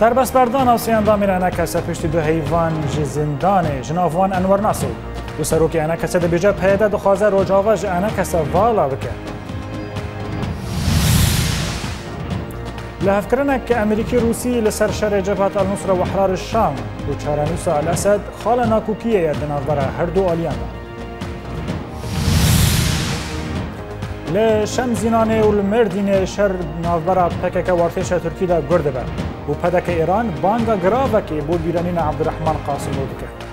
سربسپردان آسیان دامیر انک هسته پشتی دو حیوان جی زندانه جناوان انور ناسو و سروکی انک هسته بیجا پیدا دخوازه روجاوه جی انک هسته والا بکه لهفکرنک امریکی روسی لسر شر جبهت النصر و حرار الشام و چارانوس الاسد خال ناکوکیه یا دناوبره هر دو آلیان له شم زینانه و المردینه شر ناوبره پکک وارتش ترکی دا گرده برد و پدک ایران بانگا گراوکی بود بیرانین عبدالرحمن قاسمو بکرد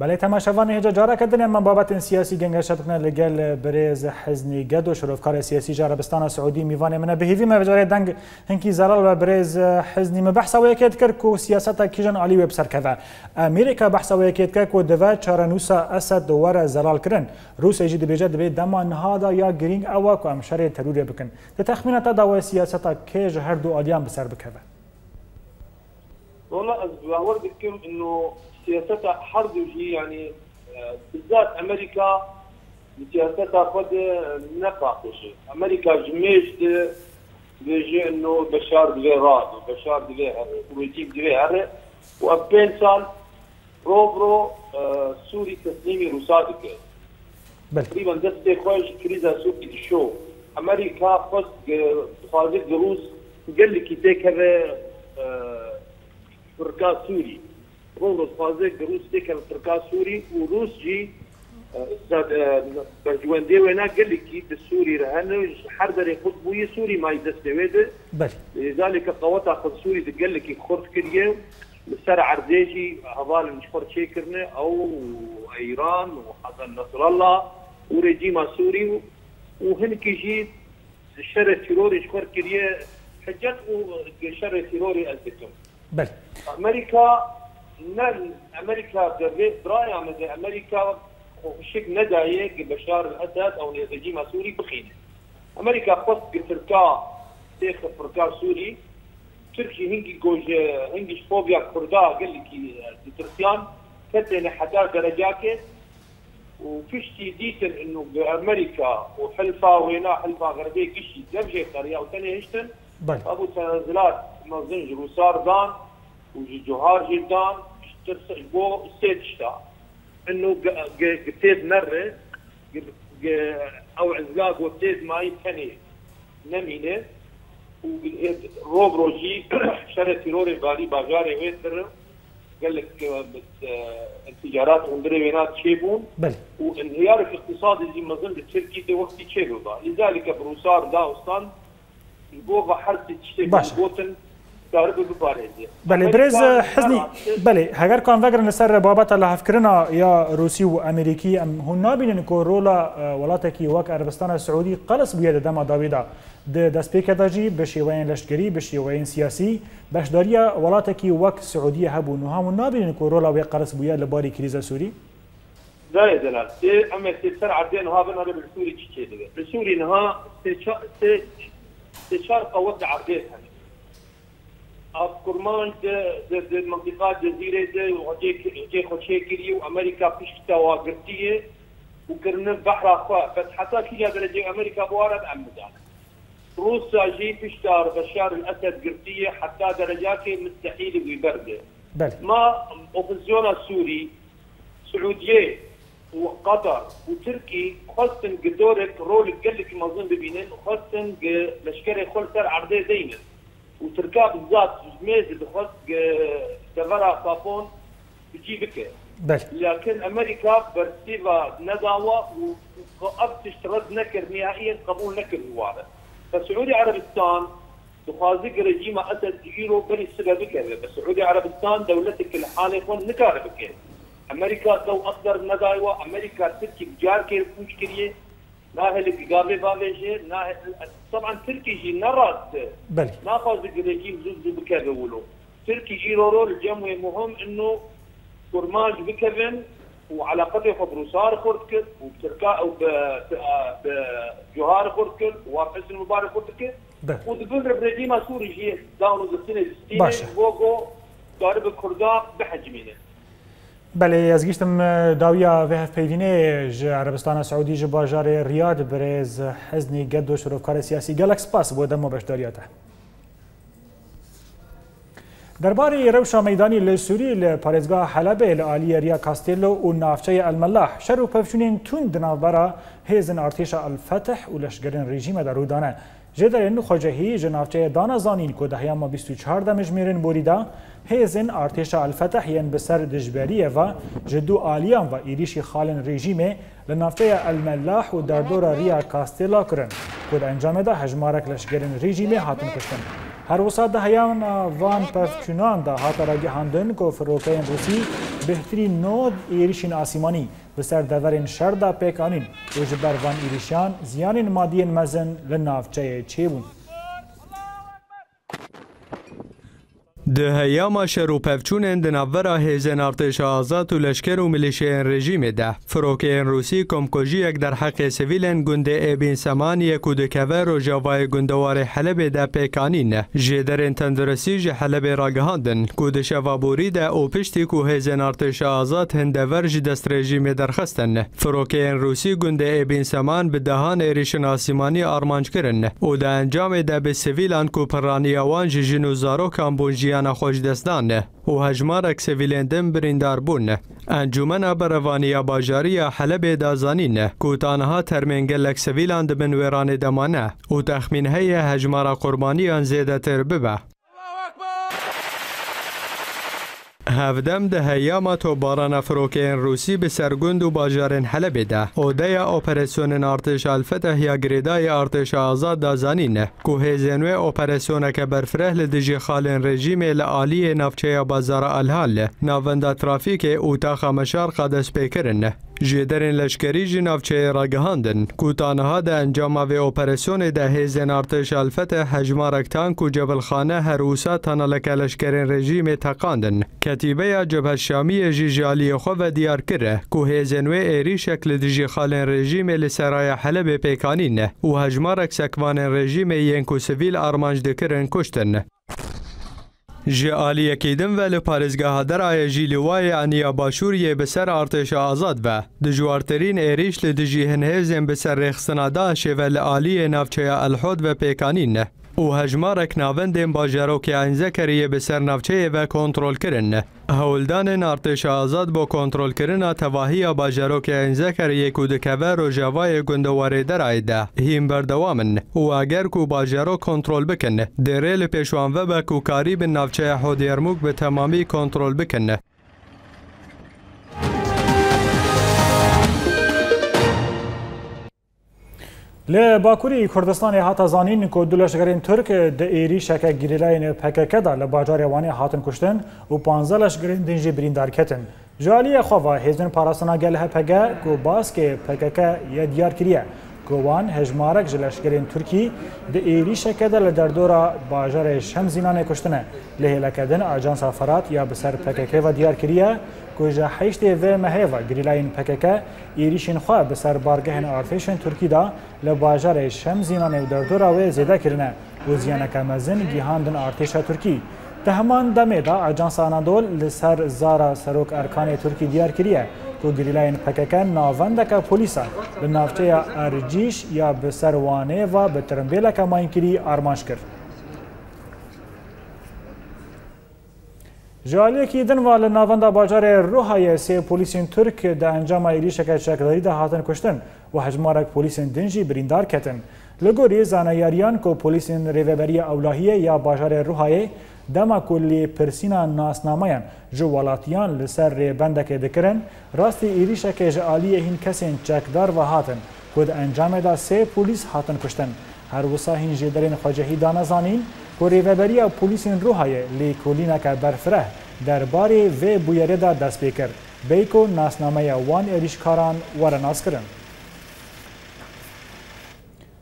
بله تماشاوان هجا جارا کردن من بابت سیاسی گنگ شبکنه لگل بریز حزنی گد و شروفکار سیاسی جاربستان سعودی میوان من بهیوی ما بجاره دنگ هنکی زرال و بریز حزنی ما بحثا ویکید کرد که سیاست کیجن علی ویب سرکوه امریکا بحثا ویکید کرد که دوه چارنوسا اسد دوار زرال کرن روس ایجی دبیجه دبی دما نهادا یا گرینگ اوا که امشار تروری بکن ده تخمینتا داوه سیاست کیج هر دو آلیان بسر بکوه والله باور بكم انه سياستها حرضه يعني آه، بالذات امريكا سياستها قد آه، نقاقش امريكا جميش بيجي انه بشار دبي راد وبشار دبي هري ويجيب دبي هري وابين سال روبرو آه سوري تسليمي روسادك تقريبا دست خوش كريزا سوري شو امريكا قد خالد روس قال لك يتكر آه فركا سوري رو گروس غورس خازق روس تكر تركا سوري وروس جي استاذ برجواندي وانا قال لك السوري رهن حردر يخط بوي سوري ما يدستويد لذلك قوات اخذ سوري قال لك خرط كريه سر عرديجي هذال چه کرنه او ایران و وحسن نصر الله و رجیم سوری و هنکی جی شر تیرور يشكر کریه حجت و شر تیروری از البتون بل امریکا نال امريكا برايا مدى امريكا وشك ندايق بشار الاسد او الرجيم السوري بخينه امريكا خص بتركا تيخ بركا سوري تركي هنجي جوج هنجي شفوبيا كردا قال لك تركيان كتن حتى درجاك وفشتي ديتن انه بامريكا وحلفا وهنا حلفا غربيه كشي دمجه قريه وثاني هشتن ابو تنازلات مازنجر وصار دان وجوهار جدا بو سيد سيتشتا انه قتيد نرس او عزلاق وقتيد ماي ثانية نمينة وقلت روب روجي شرع تيروري بالي باغاري ويتر قال لك التجارات اه، وندري وينات شيبون بل وانهيار الاقتصاد اللي ما زلت تركي دي وقتي شيبو لذلك بروسار داوستان البوغا حرت تشتكي بوتن بله برز حزني بله هگر کان وگرن سر بابت لحفکرنا یا روسی و امریکی ام هون نابینن که رولا ولاتکی وک عربستان سعودی قلص بوید دما داویدا د دست پیک داجی به شیوین لشکری به شیوین سیاسی بشداری ولاتکی وک سعودی هبو نها هون نابینن که رولا وی قلص بوید لباری کریزا سوری لا دلال ای اما سر عبدین ها بنا به سوری چی چی دیگه سوری نها سه چهار قوت عبدین هست ئافکورمان منطقا جزیرە وجێ امریکا پښته واغرتیه او کرنه بحر اخوا بەس حتا کیا د ئەمریکا بوارە بوارد امدا روسيا جي پښتار بشار الاسد قرطيه حتى درجات مستحيل ويبرده ما اوفزيون السوري سعوديه وقطر وتركي خلصن قدورك رول قلك اظن ببينين وخلصن لشكري خلصر عرضي زينه وتركاب الزاد جميز بخلق آه، دفرة فابون بك بل. لكن امريكا برتيبا نداوة وقفت اشترد نكر نهائيا قبول نكر هواره فسعودي عربستان تخازق رجيمة اسد يجيرو بني السبا بك بس سعودي عربستان دولتك الحالة يكون نكار بك امريكا تو اقدر نداوة امريكا تركي بجار كير كريه ناهلك قابي بابيشي ناهل طبعا تركي جي نرات بلي ناقص قريجي زوز بكذا ولو تركي جي رورو الجمع مهم انه كرماج بكفن وعلاقته بروسار خورتكل وبتركا وبتركاء بجوهار خورتكل وحسن مبارك خورتكل ودقون ربريجي ما سوري جي داونو زبتيني زبتيني بوغو ضارب الكرداء بحجمينه بله از گیشتم داویا به هف پیوینه ج عربستان سعودی ج باجار ریاد برز حزنی گد و شرفکار سیاسی گلکس پاس بوده ما بشداریاته درباره روش میدانی لسوری لپارزگاه حلب العالی ریا کاستیلو و نافچه الملاح شر و پفشونین تون دنابرا هیزن ارتش الفتح و لشگرین رژیم در رودانه جدرن خوجهی جنافچه دانا زانین که ده یاما 24 دمج میرن بوریدا هیزن ارتش الفتح ین بسر دجبریه و جدو آلیان و ایریشی خالن رژیمه لنافچه الملاح و دردور ریا کاستیلا کرن که انجام ده هجمارک لشگرن رژیمه هاتن کشتن هر وسط ده هیان وان پفچونان ده هاتا را گهاندن که فروکه روسی بهترین نود ایریشین آسیمانی li ser deverên şer da pêkanîn û ji ber van êrişan ziyanên madiyên mezin li navçeyê çêbûn. د هیام شروپفچونن د نوورا هیزن ارتش آزاد و لشکر و ملیشه رژیم ده فروکه روسی کمکوژی یک در حق سویلن گنده ایبین سمان یکو دکوه رو جوای گندوار حلب ده پیکانین جیدر تندرسی جه حلب راگهاندن کودش وابوری ده او پشتی کو هیزن ارتش آزاد هندور جی دست رژیم درخستن فروکه روسی گنده ایبین سمان به دهان ایریشن آسیمانی آرمانج کرن او ده انجام ده به سویلان کو پرانیوان جی جنو زارو کامبونجیان ڕۆژیانە خۆشدەستدانە و انجومن سڤیلێندن روانی باجاری حلب دازانی حەلەبێ دازانینە کوتانەها تەرمێنگەلەک سڤیلان دبن وێرانێ دمانه و تەخمین هەیە هەژمارە قربانیان زیادتر ببه هفدم ده هیاما تو باران فروکین روسی به سرگند و باجارن حلب ده اوده اپریسیون ارتش الفتح یا گریدای ارتش آزاد دازانینه که هزینوه اپریسیون که برفره لدجی خالن رژیم لعالی نفچه بازار الهال نوانده ترافیک او تا خمشار قدس پیکرنه جیدرین لشکری جنافچه را گهاندن کو تانها ده انجام و اپریسیون ده هیزن ارتش الفتح هجما رکتان کو جبل خانه هروسا تانا لکه لشکرین رژیم تقاندن کتیبه جبه شامی جی جالی خو و دیار کره کو هیزن و ایری شکل دیجی خالن رژیم لسرای حلب پیکانین و هجما رک سکوان رژیم ینکو سویل ارمانج دکرن کشتن جی آلیه و لپارزگاه در جی لوای عنیا باشوریه بسر ارتش آزاد و دجوارترین ایریش لدجی هنهزن بسر رخصنادا شوه لعالی نفچه الحود و پیکانین نه. و هەژمارێک کنترل باژارۆکیان زەکەریە بەسەر آزاد با کنترل با ئازاد بۆ کۆنتترۆلکردنا تەواهیە باژارۆکیان زەکەریەک و دکەوە ڕۆژاوایە گوندەوارێ دەرایدا هیم اگر واگەرک و جروک کنترل بکن دێرێ لە و بە کاری بن ناوچەیە حۆدێرموک به تمامی کنترل بکن. لی باکوری کردستانی هات زانین که دولشگرین ترک د ایری شکه گریلاین پککه دا لباجار وانی هاتن کشتن و پانزه لشگرین دنجی بریندار کتن. جالی خواه هزن پاراسنا گل هپگه که باز که پککه یه دیار کریه. گوان هجمارک جلشگرین ترکی د ایری شکه دا لدردورا باجار شمزینان کشتنه. لحیلکدن آجانس فرات یا بسر پککه و دیار کریه کجا هشت و مهوا گریلاین پککه ایریشین خواه به سر بارگهن آرتشن ترکی دا لباجار شم زینان و دردورا و زیده کرنه و زیانک مزن گیهاندن آرتش ترکی ده همان دمه دا اجانس آنادول لسر زارا سروک ارکان ترکی دیار کریه کو گریلاین پککه ناوندک پولیسا به نافچه ارجیش یا به سروانه و به ترمبیلک ماین کری آرمانش کرد Jaliyekî din va li navenda bajarê Ruhayê sê polîsên Türk di encama êrişeke şekdarî de hatin kuştin û hejmarek polîsên din jî birîndar ketin. Li gorî zaneyariyan ku polîsên Rêveberiya Ewlahiyê ya bajarê Ruhayê dema ku lê pirsîna nasnameyan ji welatiyan li ser rêbendekê dikirin, rastî êrişekê ji aliyê hîn kesên çekdar ve hatin ku di encamê da sê polîs hatin kuştin. Her wisa hîn jêderên xwecehî da nezanîn ku rêveberiya polîsên Ruhayê lê kolîneke berfireh دربارê vê bûyerê de destpêkir beyko nasnameya wan êrîşkaran werenaz kirin.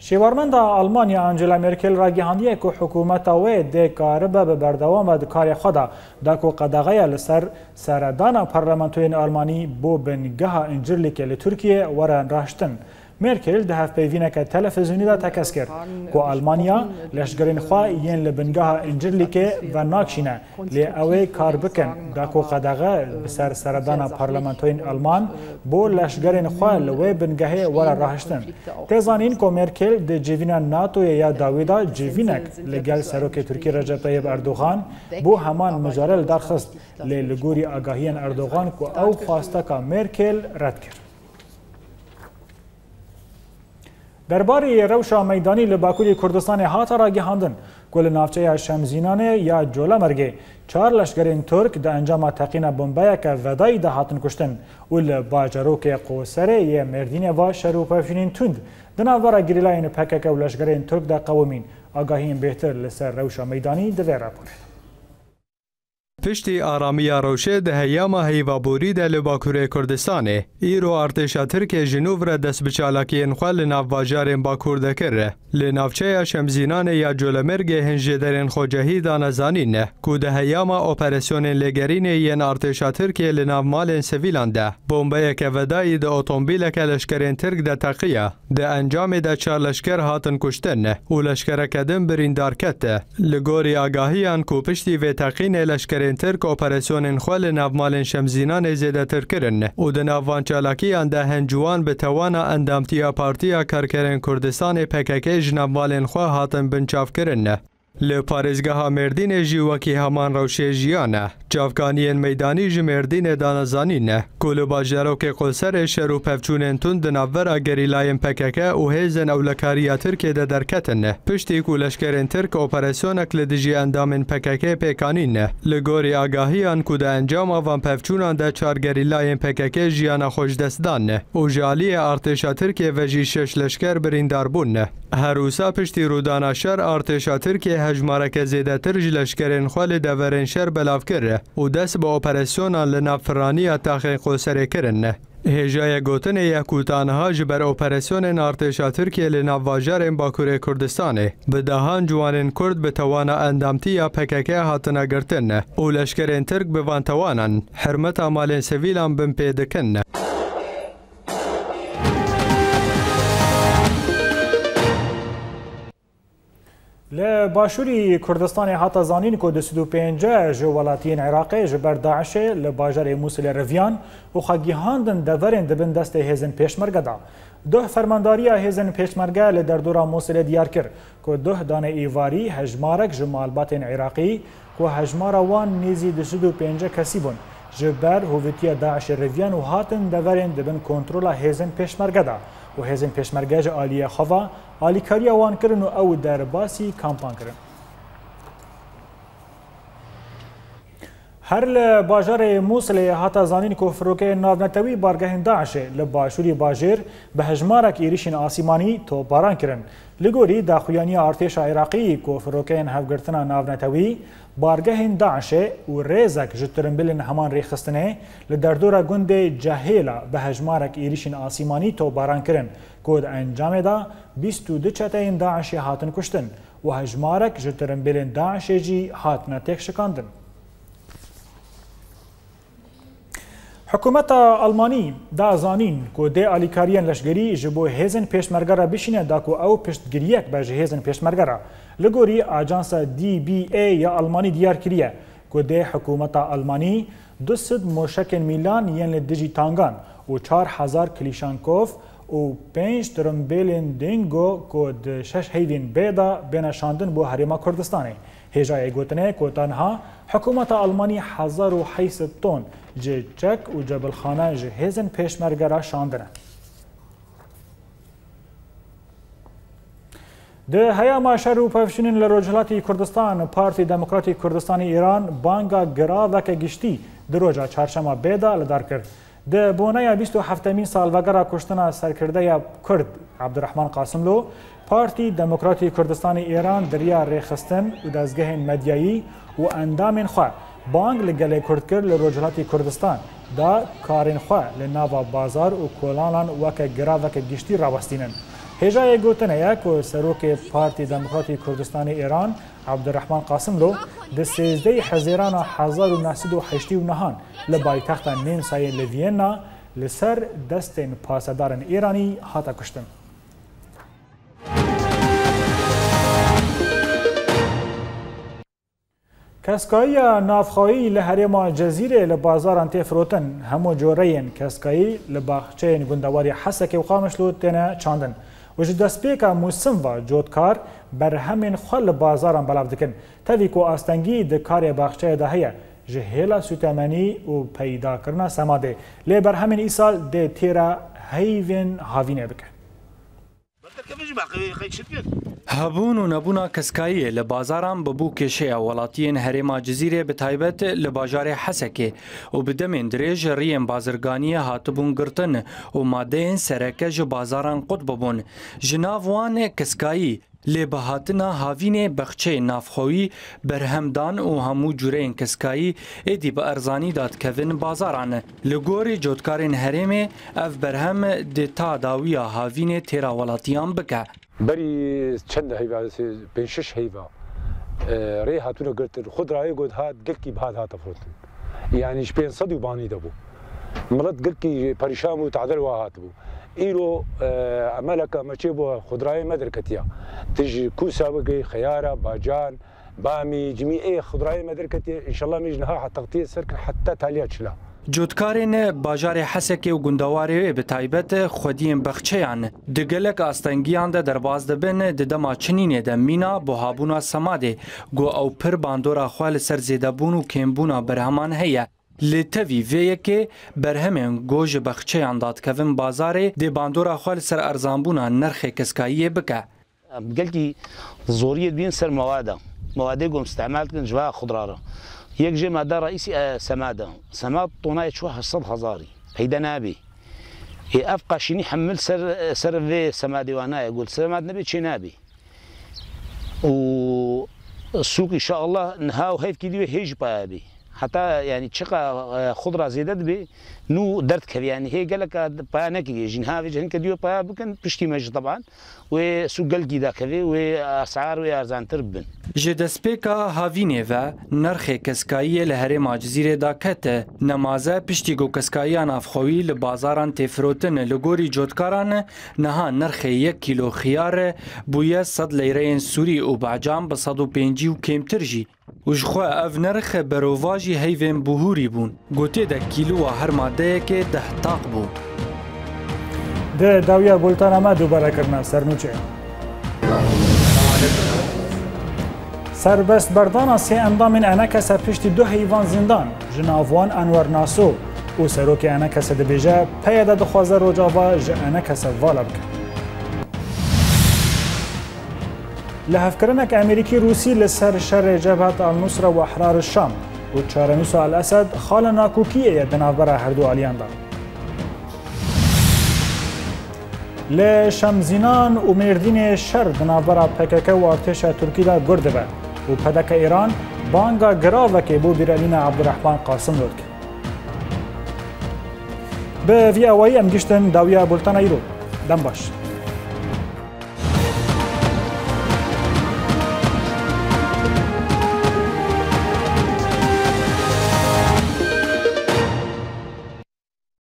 Şêwarmenda Almanya Angela Merkel ragihandiye ku hikûmeta wê dê karibe bi berdewama di karê xwe da da ku qedexeya li ser seredana parlamentoyên Almanî bo bingeha incirlêkê li Tirkiye were raştin. مرکل ده هف پیوینکه تلفزیونی دا تکس کرد که آلمانیا لشگرین خواه یین لبنگاه انجرلیکه و ناکشینه لی اوه کار بکن دا که قدغه بسر سردان پارلمانتوین آلمان بو لشگرین خواه لوه بنگاه ورا راهشتن تزانین که مرکل ده جیوینا ناتو یا داویدا جیوینک لگل سروک ترکی رجب طیب اردوغان بو همان مجارل درخست لی لگوری آگاهین اردوغان که او خواسته که مرکل رد کرد درباره روشا میدانی لباکوری کردستان هات را گهاندن گل نافچه شمزینانه یا جوله مرگه چهار لشگرین ترک ده انجام تقین بمبه که ودای ده هاتن کشتن و لباجروک قوسره یه مردین و شروپفشینین تند ده نوارا گریلاین پکک و لشگرین ترک ده قومین آگاهین بهتر لسر روشا میدانی دوی راپورد پشتی آرامی روشه ده هیاما هیوابوری ده لباکور کردستانه رو ارتشا ترک جنوب را دست بچالکی انخواه لناف باکور دکره لنافچه شمزینان یا جولمرگ هنجه درین خوجهی دانزانین که ده هیاما اپریسیون لگرین ین ارتشا ترک لناف مال سویلان ده بومبه که ودایی ده اتومبیل که لشکرین ترک ده تقیه ده انجام ده چار لشکر هاتن کشتن و لشکر کدن بریندار کت لگوری آگاهیان که پشتی و تقین لشکر گرین تر که اپریسیونین خواه لناومالین شمزینان زیده تر کرن و ده ناوان چالاکیان ده هنجوان به توانا اندامتیا پارتیا کرکرین کردستان پککیج ناومالین خواه هاتن بنچاف کرن ل مردین جیوکی که همان روش جیانه جافگانی میدانی جی مردین دانزانی نه کل باجر که قصر شروع پفچون انتون دنفر اگری پککه پکک او هیزن نقل ترکی ترک درکتنه، پشتی کلش ترک اپراتیون اکل دیجی اندام ان پکانی نه لگوری آگاهیان کود انجام آوان پفچونان ده چار گری پککه پکک جیانه خود او دان ارتش و جیشش لشکر برین هەروسا پشتی ڕوودانا شەر ئارتێشا ترکێ هەژمارەکە زێدەتر ژ لەشکرێن خوا لێ دەڤەرێن شەر بەلاوکردە و دەست بە ئۆپەرسیۆنان لە نافرانیە تاخین قۆسەرێکردنە. هێژایە گوتنێ یەکوتانها ji ber operasyonen artêşa Tirkiye li navvajarên Bakurê Kurdistanê bi dehan ciwanên Kurd bi tewana endamtiya PKK hatine girtin û leşkerên Tirk bi vantewanan, hermeta malên sevîlan bin pê dikin. ل باشوری کوردستان هاتا زانین کو د 205 ژ ولاتین عراق ژ بر داعش ل باجر موسل رویان او خګیهاندن د ورن د بن دست هیزن پېشمرګه دا دوه فرمانداری هیزن پېشمرګه ل در دورا موسل دیار کر کو دوه دانه ایواری هجمارک جمالبات عراقی کو هجمار وان نیزی د 205 کسیبون ژ بر هوتیا داعش رویان او هاتن د ورن د بن کنټرول هیزن پېشمرګه دا او هیزن پېشمرګه ژ عالیه خوا ئالیکاری ئەوانکردن و ئەو دەرباسی کامپانکردن هەر لە باژارێ مووسلێ هاتا زانین کۆفرۆکەی ناونەتەوی بارگەهنداعشێ لە باشووری باژێر بە هەژمارەك ئێریشین ئاسیمانی تۆپاران کردن لگوری داخویانی ارتش عراقی کو فروکین هفگرتنا ناونتوی بارگهین داعشه و ریزک جترنبلن همان ریخستنه لدردورا گند جهیلا به هجمارک ایریشین آسیمانی تو باران کرن کود انجام دا 22 چتین داعشی هاتن کشتن و هجمارک جترنبلن داعشه جی هاتنا تک شکاندن حکومت آلمانی دا زانین کو د الیکاریان لشگری جبو هیزن پیشمرگره بشینه دا کو او پشتگیریک به هیزن پیشمرگره لګوري اجانس دی بی ای یا آلمانی دیار کریه کو د حکومت آلمانی 200 موشک میلان یعنی دیجی تانگان و 4000 کلیشانکوف و پنج ترنبیلین دینگو کد شش هیوین بیدا بینشاندن بو هریما کردستانه هجای گوتنه که تنها حکومت آلمانی هزار و حیست تون جه چک و جبل خانه جه هزن پیشمرگره شاندنه د هیا ماشر او پفشنین له روجلاتي کوردستان پارتي دموکراتیک کوردستان ایران بانګا ګرا وکه گشتي د روجا چهارشنبه بيدا لدار کړ د بۆنەیە 27مین سالڤگەرا کوشتنا سەرکردەیە کورد عبدرحمان قاسملو پارتی دموکراتی کوردستانی ئێران دەریا ڕێخستن و دەستگەهێن مەدیایی و ئەندامێن خوا بانگ لە گەلێ کوردکرد لە ڕۆژهاتی کوردستان دا کارێنخوا لە ناوا بازار و کۆلانان وەکە گراوەکە گشتی ڕاوەستینن. هجا گوتن یا کو سروک پارتی دموکراتی کردستان ایران عبدالرحمن قاسم لو د 13 حزیران 1989 له پایتخت نمسای لوینا لسر دستن پاسدارن ایرانی هاتا کشتن کسکایی نافخایی لحریم جزیره لبازار انتی فروتن همو جورین کسکایی لباخچه گندواری حسک و قامشلو تینه چاندن و ji destpêka musinva cotkar berhemên xwe li bazaran belav dikin. Tevî ku astengî di karê baxçeyê de heye ji hêla sütemenî û peydakirina semadê. Lê berhemên îsal dê têra heyvên havînê bikin. هەبوون و نەبوونا کەسکاییە لە بازاران ببوو کێشەیە وڵاتیان هەرێما جززیرێ بەتایبەت لە باژارێ حەسەکێ و بدەمێن درێژ ڕیەن بازرگانیە هاتبوون گرتن و مادەیەن سەرەکە ji بازاران قوت ببوون ji ناوانێ کەسکایی لێ بەهاتنا هاوینێ بەخچەی نافخۆوی بەرهەمدان و هەموو جوورەیەن کەسکایی ئێدی بە ئەرزانی دادکەون بازارانە لە گۆری جۆتکارین هەرێمێ ئەف بەرهەم دێ تا داویە هاوینێ تێراوەڵاتیان بکە بەری چەند هەیوا پێ شش هەیوا ڕێ هاتوونە گرتن خودراایی گوت هات گەلکی بهات هاتە فرۆتن یانیش پێ سەد و بانی دەبوو مڵەت گەلکی پەریشام و تعدەر وا هاتبوو ایرو عملکه مچه بو خضرای مدرکتیا تجي كوسا وقي خيارة باجان بامي جميع خضرای مدرکتی ان شاء الله میجنها حتی تغطیه سرکن حتی تالیات شلا جوتکارین باجار حسکی و گندواری به تایبت خودین بخچیان دگلک آستنگیان ده درباز دبن ده دما چنین ده مینا بوهابونا سماده گو او پر باندورا خوال سر زیده بون و کمبونا برهمان هیه لی تاوی ویه که برهمین گوژ بخچه انداد کهوین بازاره دی باندورا خوال سر ارزانبونا نرخ کسکایی بکه بقلتي زورية بين سر مواده مواده قوم استعمالت كن جواها خضرارة يك جي مادة رئيسي سمادة سماد طناية شوها الصد هزاري هيدا نابي أفقى شيني حمل سر سر في سمادي وانا يقول سماد نبي شي نابي و السوق إن شاء الله نهاو هيف كديو هيج بابي حتی یعنی چقدر خود را زیادت بی نو درد کرد یعنی هی گله که پا نکیه جن ها وی جن کدیو پا بکن پشتی مج طبعا و سوگل گیدا کوی و اسعار و ارزانتر بن جدسپیکا هاوینه و نرخ کسکایی لهره ماجزیره دا کته نمازه پشتی گو کسکایی ان افخوی ل بازاران تفروتن لګوري جوتکاران نه نرخ 1 کیلو خيار بویا 100 لیره سوری او باجام به 150 کمتر جی û ji xwe ev nirxe berova jî heyvên buhurî bûn. Gotê de kîlowa her madeyekê deh taq bû. د داویا بولتانا ما دوباره کرنا سرنوچه سربست بردانا سه اندامین انکه سرپشت دو حیوان زندان جناوان انور ناسو او سروک انکه سدبیجه پیدا دخوازه روجاوا جنکه سوالا بکن لهفکرنک امریکی روسی لسر شر جبهت النصر و احرار الشام و چارنوسا الاسد خال ناکوکیه بنابرا هر دو آلیان دار ل شمزینان و مردین شر بنابرا پکک و ارتش ترکی دا گرده به و پدک ایران بانگا گراوکه بو بیرالین عبدالرحمن قاسم لرک به وی اوایی امگشتن داویا بلتان ایرو دم باش